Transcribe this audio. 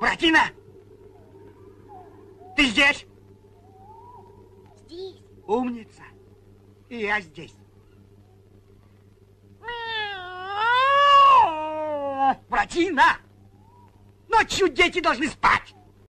Буратино! Ты здесь? Здесь. Умница. И я здесь. Буратино! Ночью дети должны спать.